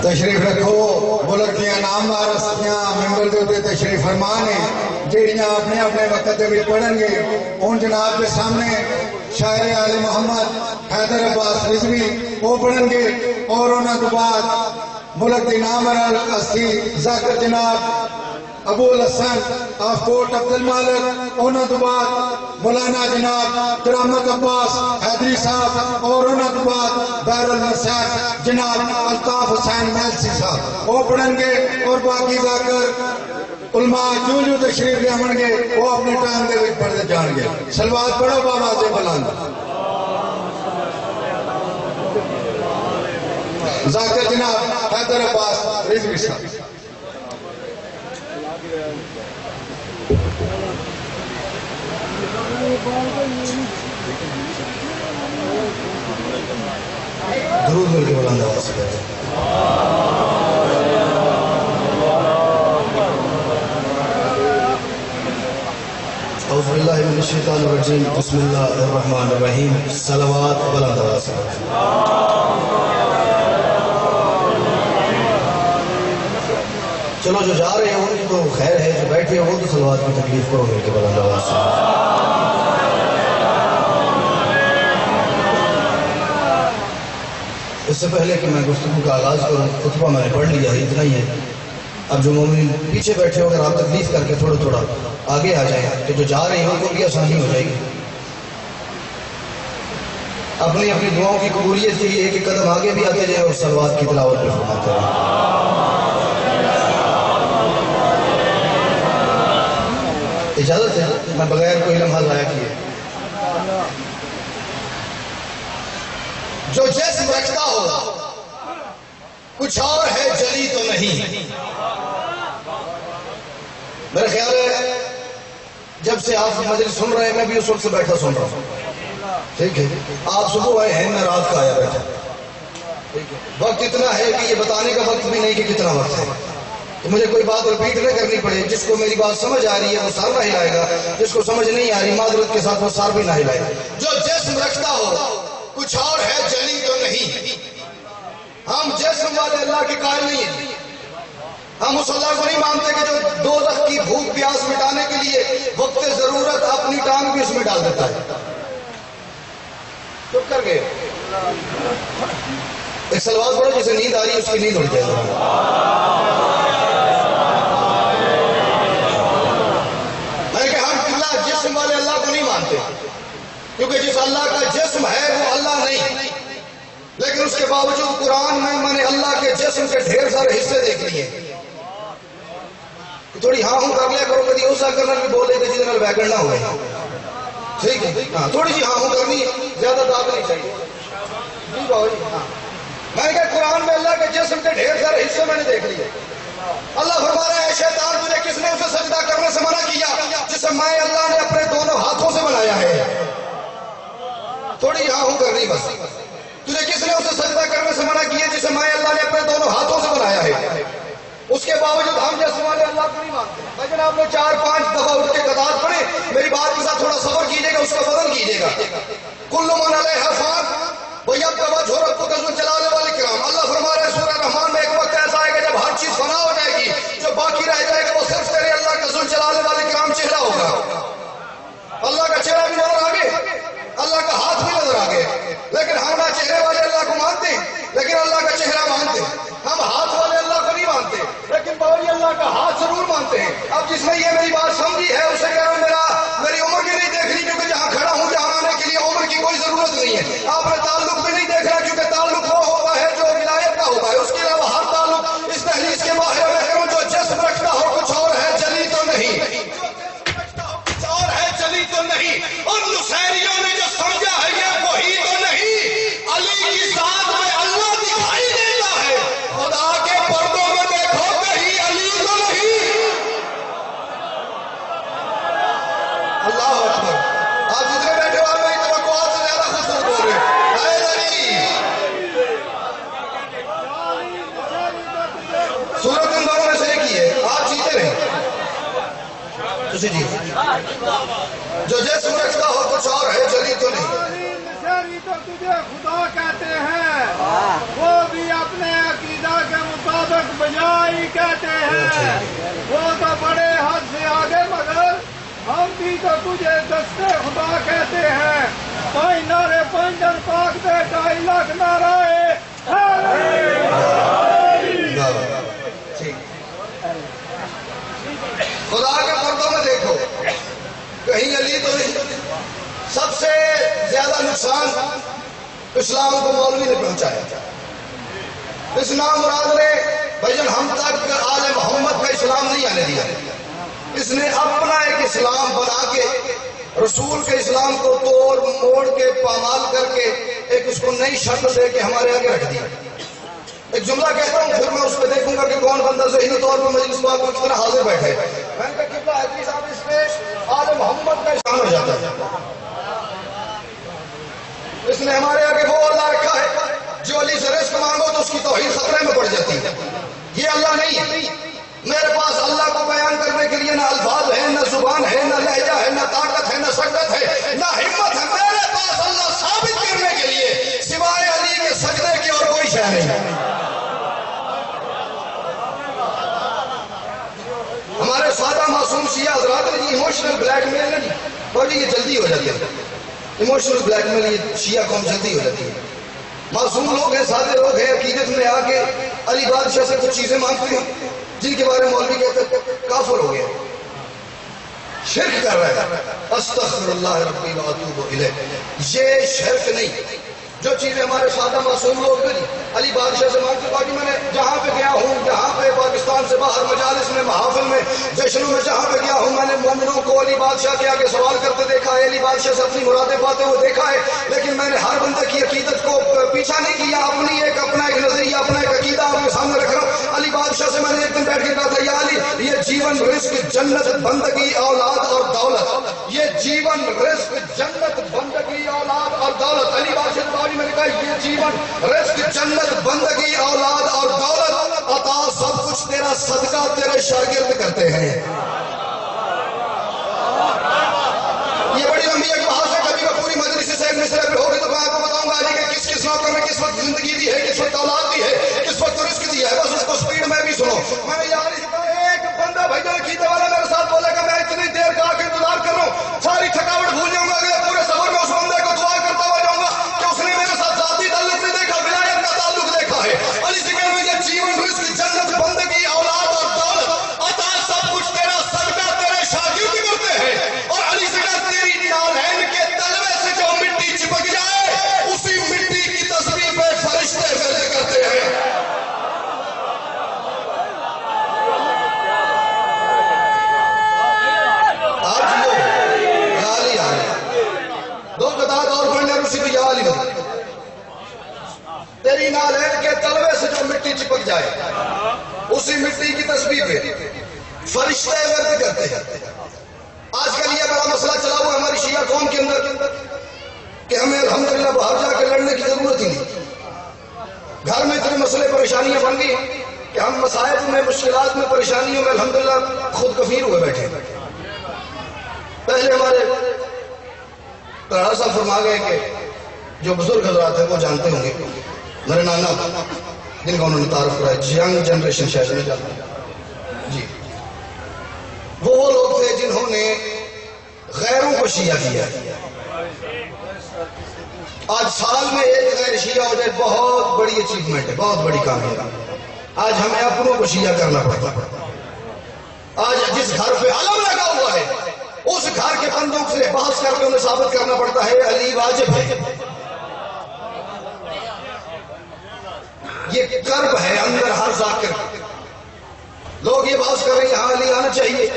تشریف رکھو، ملک دیا نام وارستیاں ممبر دے ہوتے تشریف فرمان ہیں جیڑیاں اپنے اپنے وقت دے بھی پڑھن گے ان جناب کے سامنے شاعر آل محمد حیدر عباس رضوی، وہ پڑھن گے۔ اور انہوں کے بعد ملک دی نام ورال اسی ذاکر جناب ابو الحسن آف کوٹ عبد المالک انہوں تو بعد مولانا جناب کرامت عباس حیدری صاحب اور انہوں تو بعد دار المسیح جناب الطاف حسین میلسی صاحب۔ وہ پڑھن گے اور باقی جا کر علماء جو جو تشریف لے آمن گے، وہ اپنے ٹائم دے وچ پڑھتے جان گے۔ سلوات پڑھو بابا سے بلند ذاکر جناب حیدر عباس، رضوی صاحب۔ درود مل کے بلند آواز سے اعوذ باللہ من الشیطان الرجیم، بسم اللہ الرحمن الرحیم۔ صلوات بلند آواز سے چلو جو جا رہے ہیں ان کی تو خیر ہے، جو بیٹھے ہیں وہ تو صلوات کی تکلیف کرو مل کے بلند آواز سے اس سے پہلے کہ میں گفتگو کا آغاز کروں، خطبہ میں نے پڑھ لیا ہے اتنا ہی ہے۔ اب جو مومن پیچھے بیٹھے ہو اگر آپ تکلیف کر کے تھوڑا تھوڑا آگے آ جائیں، تو جو جا رہے ہیں ان کو بھی آسانی ہو جائے گی۔ اپنی اپنی دعاؤں کی قبولیت کے لیے ایک ایک قدم آگے بھی آتے جائیں اور سلوات کی تلاوت پہ فرماتے رہیں اجازت ہے؟ میں بغیر کوئی لمحہ ضائع کیے۔ جو جسم رکھتا ہو، کچھ اور ہے جلی تو نہیں۔ میرا خیال ہے، جب سے آپ مجلس سن رہے ہیں، میں بھی اس وقت سے بیٹھا سن رہا ہوں۔ ٹھیک ہے؟ آپ صبح آئے ہیں، میں رات کا آیا بیٹھا۔ وقت اتنا ہے کہ یہ بتانے کا وقت بھی نہیں کہ کتنا وقت ہے۔ تو مجھے کوئی بات رپیٹ نہ کرنی پڑے، جس کو میری بات سمجھ آ رہی ہے وہ سر نہ ہلائے گا، جس کو سمجھ نہیں آ رہی معذرت کے ساتھ وہ سر بھی نہ ہلائے گا جو جسم رکھتا ہو، کچھ اور ہے جلی تو نہیں۔ ہم جسم والے اللہ کے قائل نہیں ہیں۔ ہم اس اللہ کو نہیں مانتے کہ جو دو رخ کی بھوک پیاس مٹانے کے لیے وقت ضرورت اپنی ٹانگ بھی اس میں ڈال دیتا ہے۔ چپ کر گئے۔ ایک سلوات پڑھو، جسے نیند آ رہی ہے، اس کی نیند اڑ جائے میں نے کہا ہم اللہ جسم والے اللہ کو نہیں مانتے کیونکہ جس اللہ کا جسم ہے وہ اللہ نہیں. لیکن اس کے باوجود قرآن میں میں نے اللہ کے جسم کے ڈھیر سارے حصے دیکھ لیے. تھوڑی ہاں ہوں کر لیا کرو کدی اسا کرنا بھی بولے کہ جس ویگن نہ ہوئے. ٹھیک ہے؟ ہاں تھوڑی سی ہاں ہوں کرنی ہے، زیادہ داد نہیں چاہیے. ہاں. میں نے کہا قرآن میں اللہ کے جسم کے ڈھیر سارے حصے میں نے دیکھ لیے. اللہ فرما رہا ہے، شیطان تجھے کس نے اسے سجدہ کرنے سے منع کیا؟ جسے میں اللہ نے اپنے دونوں ہاتھوں سے بنایا ہے تھوڑی ہاں ہوں کرنی بس تجھے کس نے اسے سجدہ کرنے سے منع کیا جسے میں اللہ نے اپنے دونوں ہاتھوں سے بنایا ہے۔ اس کے باوجود ہم جیسے والے اللہ کو نہیں مانتے۔ لیکن آپ نے چار پانچ دفعہ اٹھ کے قطار پڑے میری بات کے ساتھ تھوڑا صبر کیجیے گا، اس کا بدل کیجیے گا۔ کل من علیہ فان بھیا کا بات ہو رکھو کہ چلانے والے کرام۔ اللہ فرما رہے سورہ رحمان میں ایک وقت ایسا آئے گا جب ہر چیز فنا ہو جائے گی۔ جو باقی رہ جائے گا وہ صرف تیرے اللہ کا ظلم چلانے والے کرام چہرہ ہوگا۔ اللہ کا چہرہ بھی نظر آگے۔ اللہ کا ہاتھ بھی نظر آگے لیکن ہم نہ چہرے والے اللہ کو مانتے لیکن اللہ کا چہرہ مانتے ہم ہاتھ والے اللہ کو نہیں مانتے، لیکن باوی اللہ کا ہاتھ ضرور مانتے ہیں۔ اب جس نے یہ میری بات سمجھی ہے، اسے کہہ رہا ہوں، میرا میری عمر بھی نہیں دیکھ لی کیونکہ جہاں کھڑا ہوں، جہاں آنے کے لیے عمر کی کوئی ضرورت نہیں ہے۔ آپ نے تعلق بھی نہیں دیکھ رہا، کیونکہ تعلق وہ ہوتا ہے جو ولایت کا ہوتا ہے۔ اس کے علاوہ ہر تعلق اس تحریر کے باہر میں جو جسم رکھتا ہو، کچھ اور ہے، جلی تو نہیں۔ کچھ اور ہے، جلی تو نہیں۔ اور گزری جو جس ملک کا ہو کچھ اور ہے جلی تو نہیں۔ تو تجھے خدا کہتے ہیں۔ ہاں۔ وہ بھی اپنے عقیدہ کے مطابق بجائی کہتے ہیں۔ اچھا۔ وہ تو بڑے حد سے آگے مگر ہم بھی تو تجھے دستے خدا کہتے ہیں۔ نعرے پاک دے ڈھائی لاکھ نعرہ خدا کے میں کہیں علی تو نہیں۔ سب سے زیادہ نقصان اسلام کو مولوی نے پہنچایا۔ اس نام مراد نے بھجن ہم تک آل محمد کا اسلام نہیں آنے دیا۔ اس نے اپنا ایک اسلام بنا کے رسول کے اسلام کو توڑ موڑ کے پامال کر کے ایک اس کو نئی شکل دے کے ہمارے آگے رکھ دیا۔ ایک جملہ کہتا ہوں، پھر میں اس پہ دیکھوں گا کہ کون بندہ ذہنی طور پر مجلس پاک کو کتنا حاضر بیٹھے میں نے کہا قبلہ حدیث صاحب اس پہ آل محمد کا اسلام ہو جاتا ہے۔ اس نے ہمارے آگے وہ اللہ رکھا ہے جو علی سے رزق مانگو تو اس کی توحید خطرے میں پڑ جاتی ہے۔ یہ اللہ نہیں ہے۔ میرے پاس اللہ کو بیان کرنے کے لیے نہ الفاظ ہے نہ زبان ہے نہ لہجہ ہے نہ طاقت ہے نہ شکت ہے نہ ہمت ہے میرے پاس اللہ ثابت کرنے کے لیے سوائے علی کے سجدے کی اور کوئی شہ نہیں ہے ہمارے سادہ معصوم شیعہ حضرات نے جی ایموشنل بلیک میل نہیں اور یہ جلدی ہو جاتی ہے۔ ایموشنل بلیک میل یہ شیعہ قوم جلدی ہو جاتی ہے۔ معصوم لوگ ہیں، سادے لوگ ہیں، عقیدت میں آ کے علی بادشاہ سے کچھ چیزیں مانگتے ہیں، جن کے بارے میں مولوی کہتے ہیں، کافر ہو گیا شرک کر رہا ہے استغفر اللہ ربی و اتوب الیہ۔ یہ شرک نہیں۔ جو چیزیں ہمارے سادہ معصوم لوگ علی بادشاہ سے مانگتے باقی میں نے جہاں پہ گیا ہوں جہاں مجالس میں، محافل میں جشنوں میں جہاں پہ گیا ہوں میں نے مومنوں کو علی بادشاہ کے آگے سوال کرتے دیکھا ہے، علی بادشاہ سے اپنی مرادیں پاتے ہوئے دیکھا ہے، لیکن میں نے ہر بندے کی عقیدت کو پیچھا نہیں کیا، اپنی ایک، اپنا ایک نظریہ، اپنا ایک عقیدہ آپ کے سامنے رکھ رہا ہوں۔ علی بادشاہ سے میں نے ایک دن بیٹھ کے کہا تھا، یا علی، یہ جیون رزق جنت بندگی، اولاد اور دولت۔ یہ جیون رزق جنت بندگی اولاد اور دولت. علی بادشاہ بابی میں نے کہا یہ جیون رزق جنت بندگی اولاد اور دولت. عطا سب کچھ تیرا صدقہ تیرے شاگرد کرتے ہیں. یہ بڑی لمبی ایک بحث ہے، کبھی میں پوری مجلس سے ایک مصرے پہ ہوگی تو میں آپ کو بتاؤں گا جی کہ کس کس نوکر میں کس وقت زندگی دی ہے، کس وقت اولاد دی ہے، کس وقت رزق دی ہے. بس اس کو سپیڈ میں بھی سنو. میں نے یار اور تیری نالین کے تلوے سے جو مٹی چپک جائے، اسی مٹی کی تصویر پہ فرشتے ورد کرتے ہیں۔ آج کل یہ بڑا مسئلہ چلا ہوا ہماری شیعہ قوم کے اندر کہ ہمیں الحمدللہ باہر جا کے لڑنے کی ضرورت ہی نہیں۔ گھر میں اتنے مسئلے پریشانیاں بن گئی کہ ہم مسائل میں، مشکلات میں، پریشانیوں میں الحمدللہ خود کفیر ہوئے بیٹھے پہلے ہمارے پڑھا صاحب فرما گئے کہ جو بزرگ حضرات ہیں وہ جانتے ہوں گے۔ میرے نانا، جن کا انہوں نے تعارف کرایا ینگ جنریشن شاید میں جانتا جی۔ وہ لوگ تھے جنہوں نے غیروں کو شیعہ کیا۔ آج سال میں ایک غیر شیعہ ہو جائے، بہت بڑی اچیومنٹ ہے، بہت بڑی کامیابی۔ آج ہمیں اپنوں کو شیعہ کرنا پڑتا آج جس گھر پہ علم لگا ہوا ہے، اس گھر کے بندوں سے بحث کر کے انہیں ثابت کرنا پڑتا ہے، علی واجب ہے۔ یہ کرب ہے اندر ہر ذاکر۔ لوگ یہ بات کر رہے یہاں علی آنا چاہیے۔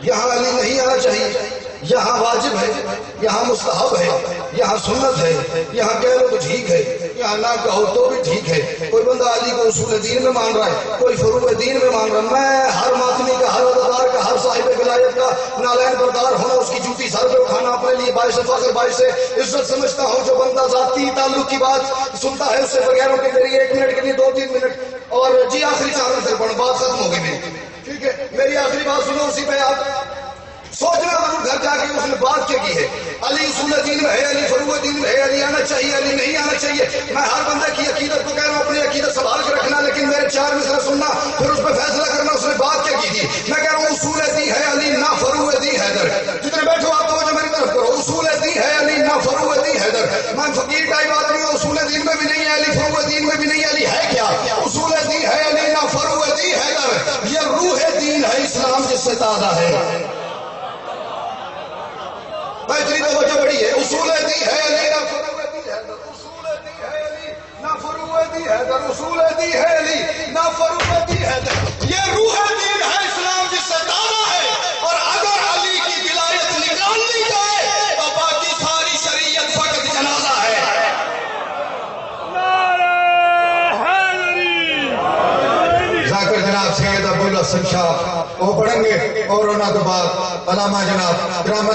یہاں علی نہیں آنا چاہیے۔ یہاں واجب ہے، یہاں مستحب ہے، یہاں سنت ہے، یہاں کہہ لو تو ٹھیک ہے۔ یہاں نہ کہو تو بھی ٹھیک ہے۔ کوئی بندہ علی کو اصول دین میں مان رہا ہے، کوئی فروغ دین میں مان رہا ہے۔ میں ہر ماتمی کا، ہر عددار کا، ہر صاحب ولایت کا نالین بردار ہونا، اس کی جوتی سر پہ اٹھانا، اپنے لیے باعث فخر، باعث سے عزت سمجھتا ہوں، جو بندہ ذاتی تعلق کی بات سنتا ہے اس سے بغیروں کے میری ایک منٹ کے لیے دو تین منٹ۔ اور جی آخری چار سے بات ختم ہو گئی میری۔ ٹھیک ہے، میری آخری بات سنو، اسی پہ آپ سوچنا گھر جا کے اس نے بات کیا کی ہے۔ علی اصول دین میں ہے، علی فروغ دین میں ہے، علی آنا چاہیے، علی نہیں آنا چاہیے۔ میں ہر بندہ کی عقیدت کو کہہ رہا ہوں، اپنی عقیدت سوال کے رکھنا، لیکن میرے چار مصر سننا، پھر اس پہ فیصلہ کرنا، اس نے بات کیا کی تھی۔ میں کہہ رہا ہوں، اصول دین ہے، علی نہ فروغ دین حیدر جتنے بیٹھو آپ تو میری طرف کرو۔ اصول دین ہے، علی نہ فروغ دین حیدر میں فقیر ٹائپ آدمی ہوں، اصول دین میں بھی نہیں ہے، علی فروغ دین میں بھی نہیں ہے۔ علی ہے کیا؟ اصول دین ہے، علی نہ فروغ دین حیدر یہ روح دین ہے اسلام جس سے تازہ ہے۔ توجہ بڑی ہے اصول دین ہے علی نہ فرو دین ہے در اصول دین ہے علی نہ فرو دین ہے در اصول دین ہے علی نہ فرو دین ہے در یہ روح دین ہے اسلام جس سے تازہ ہے۔ اور اگر علی کی ولایت نکال دی جائے تو باقی ساری شریعت فقط جنازہ ہے۔ ذاکر جناب سید ابو الحسن شاہ وہ پڑھیں گے اور انہوں کے بعد علامہ جناب